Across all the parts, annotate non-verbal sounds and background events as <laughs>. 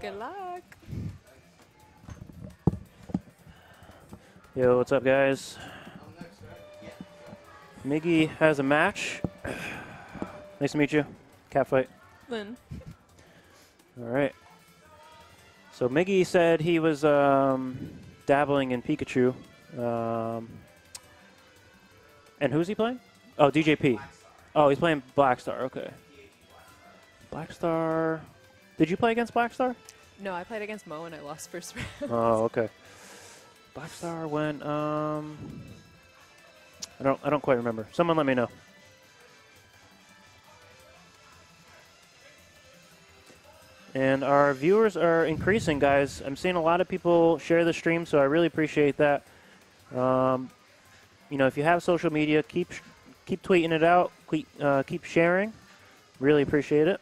Good luck. Yo, what's up, guys? Miggy has a match. nice to meet you. Catfight. Lynn. All right. So Miggy said he was um, dabbling in Pikachu. Um, and who's he playing? Oh, DJP. Oh, he's playing Blackstar. Okay. Blackstar. Did you play against Blackstar? No, I played against Mo and I lost first <laughs> round. Oh, okay. Blackstar went. Um, I don't. I don't quite remember. Someone let me know. And our viewers are increasing, guys. I'm seeing a lot of people share the stream, so I really appreciate that. Um, you know, if you have social media, keep sh- keep tweeting it out. Keep uh, keep sharing. Really appreciate it.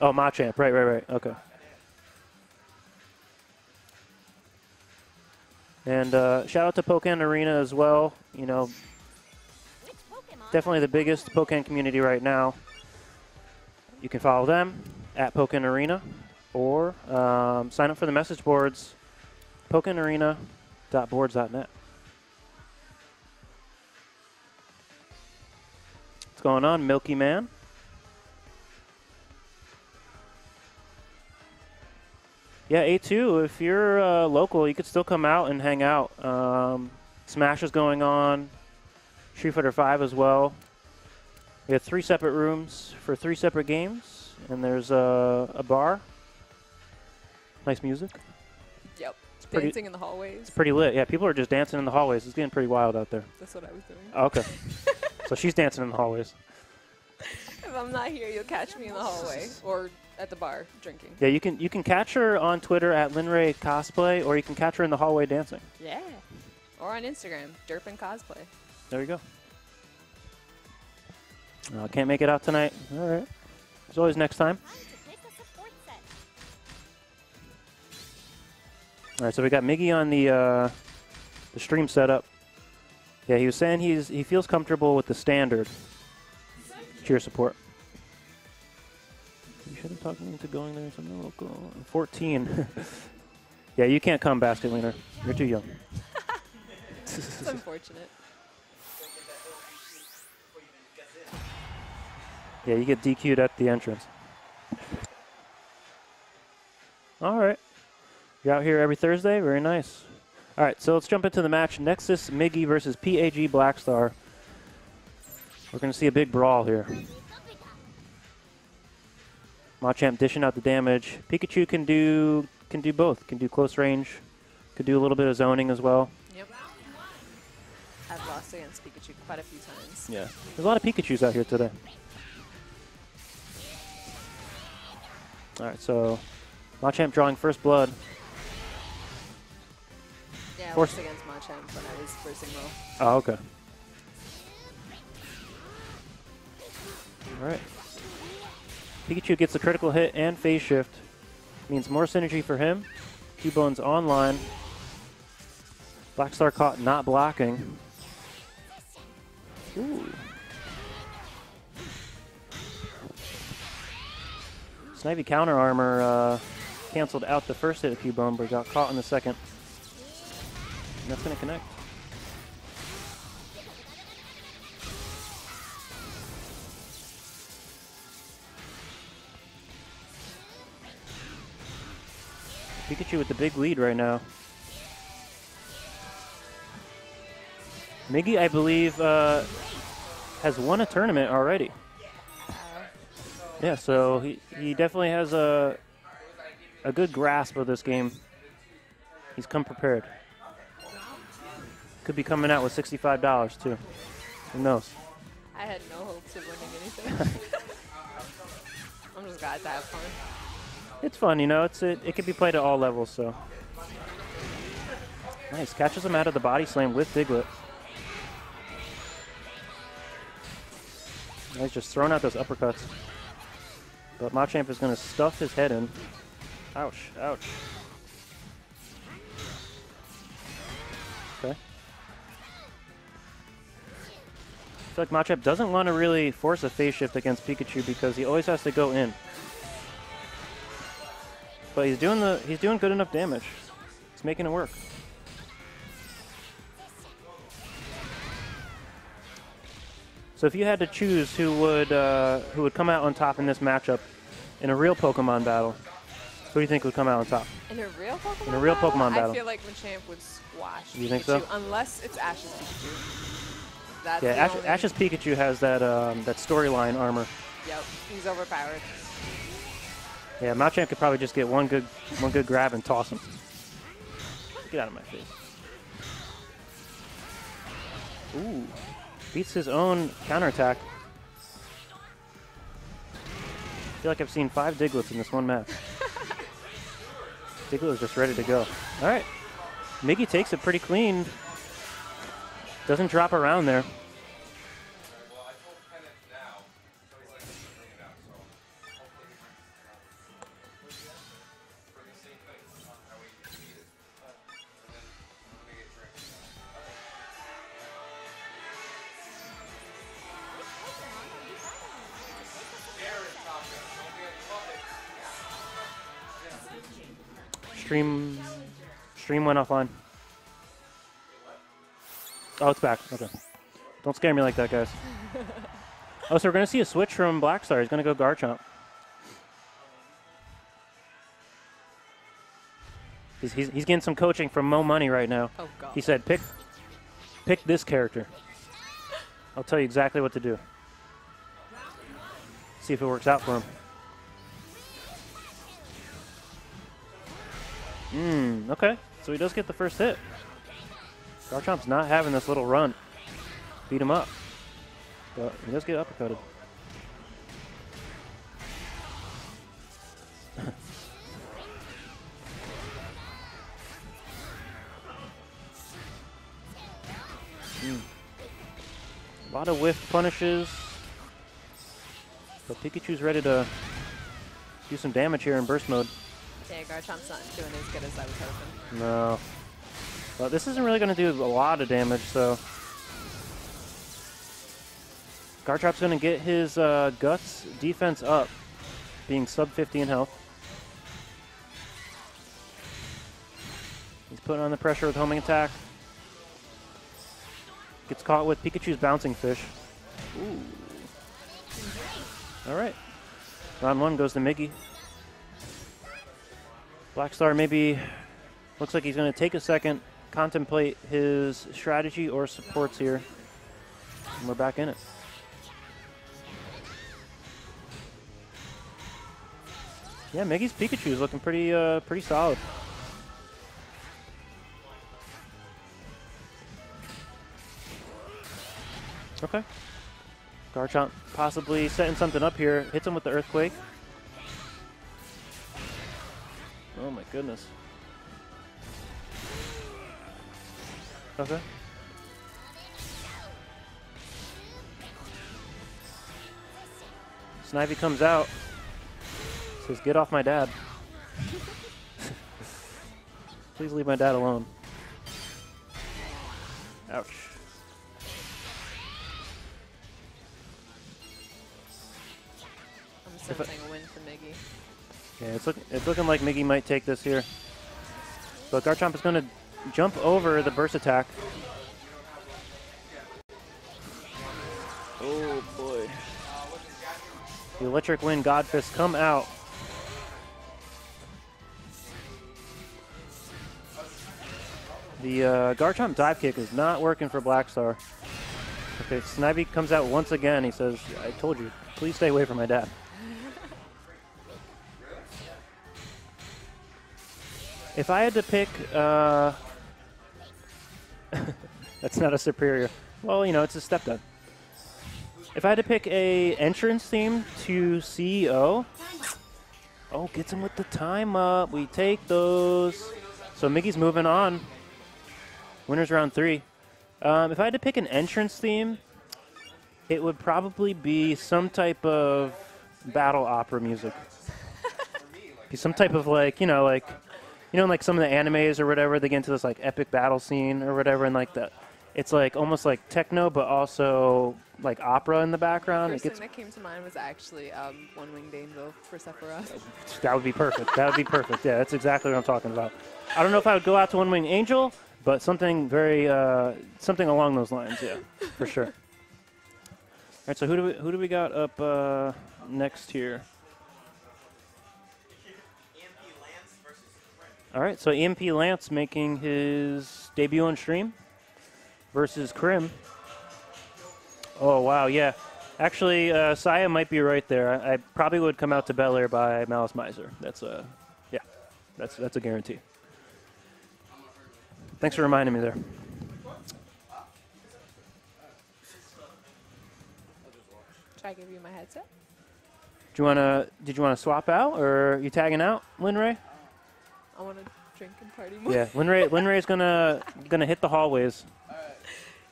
Oh, Machamp. Right, right, right. Okay. And uh, shout out to Pokemon Arena as well. You know, definitely the biggest Pokemon community right now. You can follow them at Pokemon Arena or um, sign up for the message boards, PokemonArena.boards.net. What's going on, Milky Man? Yeah, A2, if you're uh, local, you could still come out and hang out. Um, Smash is going on, Street Fighter 5 as well. We have three separate rooms for three separate games, and there's a, a bar. Nice music. Yep. pretty- Dancing in the hallways. It's pretty lit. Yeah, people are just dancing in the hallways. It's getting pretty wild out there. That's what I was doing. Oh, okay. <laughs> so she's dancing in the hallways. If I'm not here, you'll catch me in the hallway <laughs> or at the bar drinking. Yeah, you can you can catch her on Twitter at Linray Cosplay, or you can catch her in the hallway dancing. Yeah. Or on Instagram, Derpin Cosplay. There you go. Uh, can't make it out tonight. All right. There's always next time. All right, so we got Miggy on the uh, the stream setup. Yeah, he was saying he's he feels comfortable with the standard cheer support. You should have talked me into going there. No, go. 14. <laughs> yeah, you can't come, basket leaner. You're too young. It's <laughs> unfortunate. Yeah, you get DQ'd at the entrance. All right. You're out here every Thursday? Very nice. All right, so let's jump into the match. Nexus Miggy versus PAG Blackstar. We're going to see a big brawl here. Machamp dishing out the damage. Pikachu can do can do both. Can do close range. Could do a little bit of zoning as well. Yep. I've lost against Pikachu quite a few times. Yeah. There's a lot of Pikachus out here today. All right, so Machamp drawing first blood. Yeah, I Force- lost against Machamp when I was versing Mo. Oh, okay. All right. Pikachu gets the critical hit and phase shift. Means more synergy for him. Cubone online. Blackstar caught not blocking. Ooh. Snivy counter armor uh, canceled out the first hit of Cubone, but got caught in the second. And that's going to connect. Pikachu with the big lead right now. Miggy, I believe, uh, has won a tournament already. Yeah, so he, he definitely has a a good grasp of this game. He's come prepared. Could be coming out with sixty-five dollars too. Who knows? I had no hopes of winning anything. <laughs> <laughs> I'm just glad to have fun. It's fun, you know. It's it, it can be played at all levels. So nice catches him out of the body slam with Diglett. He's just throwing out those uppercuts. But Machamp is going to stuff his head in. Ouch, ouch. Okay. I feel like Machamp doesn't want to really force a phase shift against Pikachu because he always has to go in. But he's doing the he's doing good enough damage. He's making it work. So if you had to choose who would uh, who would come out on top in this matchup in a real Pokemon battle, who do you think would come out on top? In a real Pokemon In a real battle, Pokemon battle. I feel like Machamp would squash You think so? Unless it's Ash's Pikachu. That's Yeah, Ash, Ash's Pikachu has that um, that storyline armor. Yep, he's overpowered. Yeah, Machamp could probably just get one good one good grab and toss him. Get out of my face. Ooh, beats his own counterattack. I feel like I've seen five Digletts in this one match. Diglett is just ready to go. All right, Miggy takes it pretty clean. Doesn't drop around there. Stream, stream went offline. Oh, it's back. Okay. Don't scare me like that, guys. oh, so we're gonna see a switch from Blackstar. He's gonna go Garchomp. He's, he's, he's getting some coaching from Mo Money right now. Oh god. He said, "Pick, pick this character. I'll tell you exactly what to do. See if it works out for him." Hmm. Okay. So he does get the first hit. Garchomp's not having this little run. Beat him up, but he does get uppercutted. Hmm. A lot of whiff punishes. But Pikachu's ready to do some damage here in burst mode. Garchomp's not doing as good as I was hoping. No. But this isn't really going to do a lot of damage, so. Garchomp's going to get his uh, Guts defense up, being sub 50 in health. He's putting on the pressure with homing attack. Gets caught with Pikachu's bouncing fish. Ooh. All right. Round one goes to Miggy. Blackstar maybe looks like he's going to take a second, contemplate his strategy or supports here. And we're back in it. Yeah, Miggy's Pikachu is looking pretty, uh, pretty solid. Okay. Garchomp possibly setting something up here. Hits him with the Earthquake. Oh my goodness. Okay. Snivy comes out. Says, get off my dad. <laughs> Please leave my dad alone. Ouch. I'm If I- sensing a win for Miggy. Yeah, it's, look, it's looking like Miggy might take this here. But Garchomp is going to jump over the burst attack. Oh boy. The Electric Wind Godfist come out. The uh, Garchomp dive kick is not working for Blackstar. Okay, Snivy comes out once again. He says, I told you, please stay away from my dad. If I had to pick, uh, <laughs> that's not a superior. Well, you know, it's a stepdad. If I had to pick a entrance theme to CEO, oh, gets him with the time up. We take those. So Miggy's moving on. Winners round three. Um, if I had to pick an entrance theme, it would probably be some type of battle opera music. <laughs> be some type of like, you know, like, you know, in, like some of the animes or whatever, they get into this like epic battle scene or whatever, and like the, It's like almost like techno, but also like opera in the background. First it thing that came to mind was actually um, One Winged Angel for Sephiroth. <laughs> that would be perfect. That would be perfect. Yeah, that's exactly what I'm talking about. I don't know if I would go out to One Winged Angel, but something very uh, something along those lines. Yeah, for sure. <laughs> All right, so who do we who do we got up uh, next here? All right, so EMP Lance making his debut on stream versus Krim. Oh wow, yeah. Actually, uh, Saya might be right there. I, I probably would come out to Bel Air by Malice Mizer. That's a, yeah, that's that's a guarantee. Thanks for reminding me there. Should I give you my headset? Do you wanna? Did you wanna swap out, or are you tagging out, Linray? I want to drink and party more. Yeah, Linray. Linray's gonna gonna hit the hallways.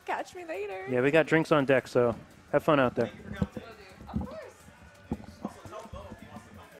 Catch me later. Yeah, we got drinks on deck, so have fun out there.